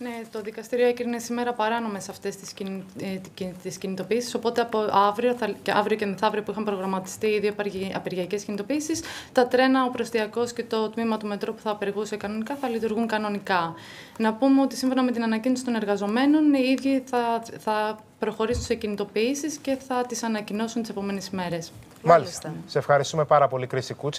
Ναι, το δικαστήριο έκρινε σήμερα παράνομες αυτές ε, τις κινητοποιήσεις. Οπότε από αύριο, θα, και αύριο και μεθαύριο που είχαν προγραμματιστεί οι δύο απεργιακές κινητοποιήσεις, τα τρένα, ο προστιακός και το τμήμα του μετρό που θα απεργούσε κανονικά θα λειτουργούν κανονικά. Να πούμε ότι σύμφωνα με την ανακοίνωση των εργαζομένων, οι ίδιοι θα, θα προχωρήσουν σε κινητοποιήσεις και θα τις ανακοινώσουν τις επόμενες ημέρε. Μάλιστα. Σε ευχαριστούμε πάρα πολύ, Κρίση Κούτση.